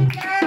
Yay!